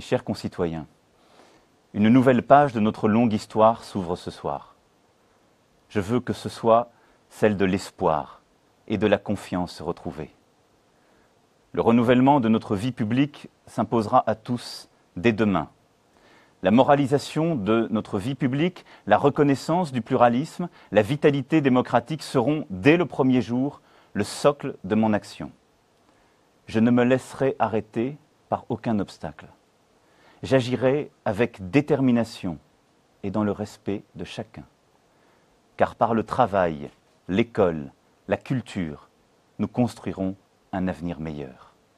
Mes chers concitoyens, une nouvelle page de notre longue histoire s'ouvre ce soir. Je veux que ce soit celle de l'espoir et de la confiance retrouvée. Le renouvellement de notre vie publique s'imposera à tous dès demain. La moralisation de notre vie publique, la reconnaissance du pluralisme, la vitalité démocratique seront, dès le premier jour, le socle de mon action. Je ne me laisserai arrêter par aucun obstacle. J'agirai avec détermination et dans le respect de chacun. Car par le travail, l'école, la culture, nous construirons un avenir meilleur.